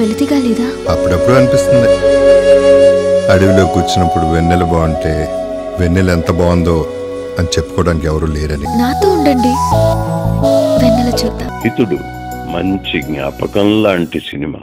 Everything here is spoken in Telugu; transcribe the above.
వెలితిగా లేదా? అప్పుడప్పుడు అనిపిస్తుంది. అడవిలో కూర్చున్నప్పుడు వెన్నెల బాగుంటే వెన్నెల ఎంత బాగుందో అని చెప్పుకోవడానికి ఎవరు లేరని. నాతో ఉండండి. వెన్నెల చూద్దాం. హితుడు మంచి జ్ఞాపకం లాంటి సినిమా.